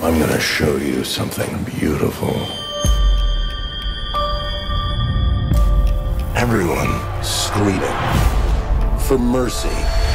I'm gonna show you something beautiful. Everyone screaming for mercy.